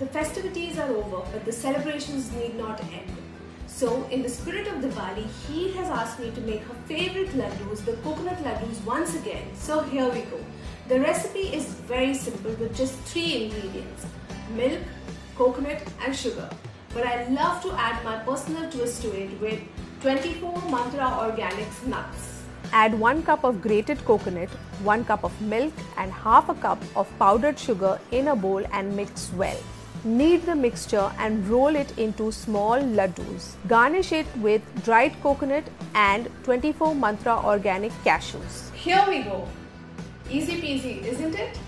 The festivities are over, but the celebrations need not end. So, in the spirit of Diwali, he has asked me to make her favorite laddus, the coconut laddus, once again. So, here we go. The recipe is very simple with just three ingredients milk, coconut, and sugar. But I love to add my personal twist to it with 24 Mantra Organics nuts. Add 1 cup of grated coconut, 1 cup of milk, and half a cup of powdered sugar in a bowl and mix well. Knead the mixture and roll it into small laddus. Garnish it with dried coconut and 24 Mantra organic cashews. Here we go. Easy peasy, isn't it?